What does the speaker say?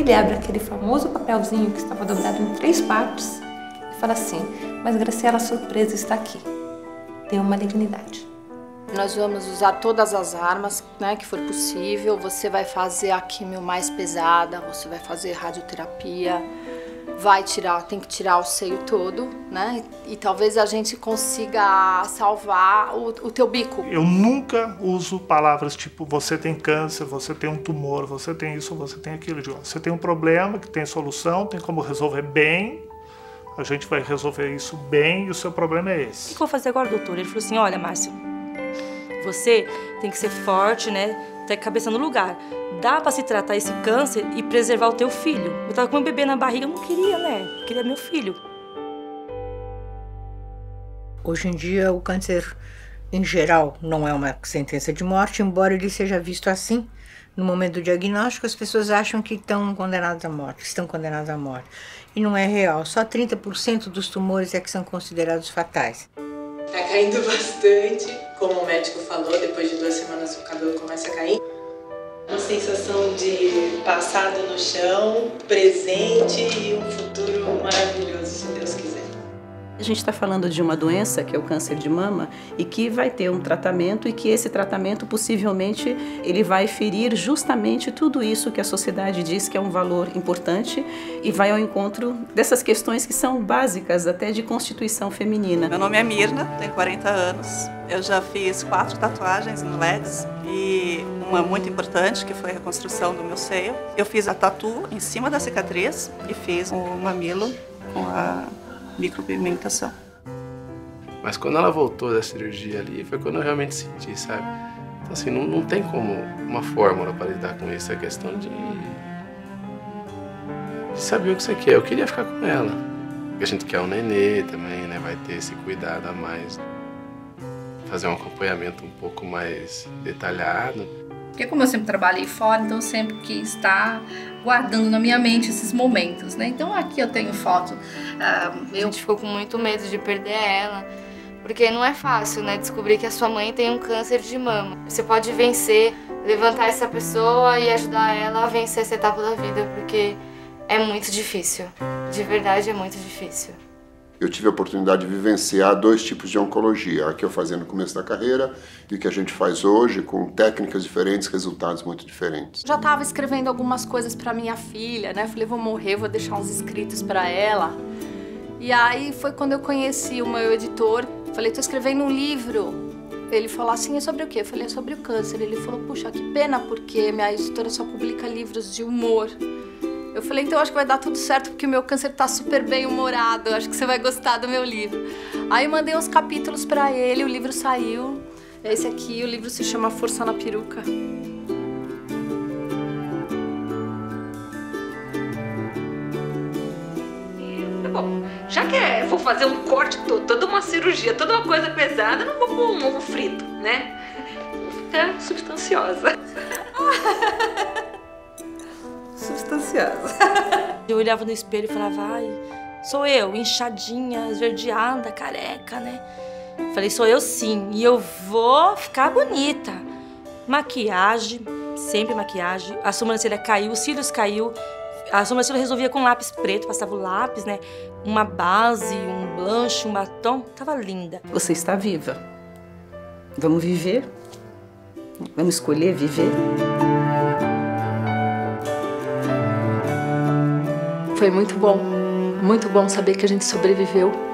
ele abre aquele famoso papelzinho que estava dobrado em três partes e fala assim: Mas Graciela, a surpresa está aqui. Dê uma dignidade. Nós vamos usar todas as armas né, que for possível. Você vai fazer a quimio mais pesada, você vai fazer radioterapia, vai tirar, tem que tirar o seio todo, né? E, e talvez a gente consiga salvar o, o teu bico. Eu nunca uso palavras tipo você tem câncer, você tem um tumor, você tem isso, você tem aquilo. Você tem um problema que tem solução, tem como resolver bem. A gente vai resolver isso bem e o seu problema é esse. O que eu vou fazer agora, doutor? Ele falou assim: olha, Márcio, você tem que ser forte, né? Ter a cabeça no lugar. Dá para se tratar esse câncer e preservar o teu filho. Eu tava com um bebê na barriga, eu não queria, né? Eu queria meu filho. Hoje em dia, o câncer, em geral, não é uma sentença de morte, embora ele seja visto assim. No momento do diagnóstico, as pessoas acham que estão condenadas à morte, estão condenadas à morte. E não é real. Só 30% dos tumores é que são considerados fatais. Tá caindo bastante. Como o médico falou, depois de duas semanas o cabelo começa a cair. Uma sensação de passado no chão, presente e um futuro maravilhoso, se Deus quiser. A gente está falando de uma doença que é o câncer de mama e que vai ter um tratamento e que esse tratamento possivelmente ele vai ferir justamente tudo isso que a sociedade diz que é um valor importante e vai ao encontro dessas questões que são básicas até de constituição feminina. Meu nome é Mirna, tenho 40 anos. Eu já fiz quatro tatuagens no LEDs e uma muito importante que foi a reconstrução do meu seio. Eu fiz a tatu em cima da cicatriz e fiz o mamilo com a micropigmentação. Mas quando ela voltou da cirurgia ali, foi quando eu realmente senti, sabe? Então, assim, não, não tem como uma fórmula para lidar com isso. É questão de, de saber o que você quer. Eu queria ficar com ela. A gente quer um nenê também, né? Vai ter esse cuidado a mais. Fazer um acompanhamento um pouco mais detalhado. Porque como eu sempre trabalhei fora, então eu sempre quis estar guardando na minha mente esses momentos, né? Então aqui eu tenho foto. Uh, eu... A gente ficou com muito medo de perder ela, porque não é fácil, né? Descobrir que a sua mãe tem um câncer de mama. Você pode vencer, levantar essa pessoa e ajudar ela a vencer essa etapa da vida, porque é muito difícil. De verdade é muito difícil eu tive a oportunidade de vivenciar dois tipos de oncologia, a que eu fazia no começo da carreira e que a gente faz hoje com técnicas diferentes, resultados muito diferentes. Já estava escrevendo algumas coisas para minha filha, né? Falei, vou morrer, vou deixar uns escritos para ela. E aí foi quando eu conheci o meu editor. Falei, tô escrevendo um livro. Ele falou assim, é sobre o quê? Eu falei, é sobre o câncer. Ele falou, puxa, que pena, porque minha editora só publica livros de humor. Eu falei, então acho que vai dar tudo certo porque o meu câncer tá super bem humorado. Acho que você vai gostar do meu livro. Aí eu mandei uns capítulos para ele, o livro saiu. É esse aqui, o livro se chama Força na Peruca. Bom, já que é, vou fazer um corte, toda uma cirurgia, toda uma coisa pesada, não vou pôr um ovo frito, né? Vou ficar substanciosa. substanciosa. Eu olhava no espelho e falava, ai, sou eu, inchadinha, esverdeada, careca, né? Falei, sou eu sim, e eu vou ficar bonita. Maquiagem, sempre maquiagem. A sobrancelha caiu, os cílios caiu. A sobrancelha resolvia com lápis preto, passava o lápis, né? Uma base, um blanche, um batom. Tava linda. Você está viva. Vamos viver? Vamos escolher viver? Foi muito bom, muito bom saber que a gente sobreviveu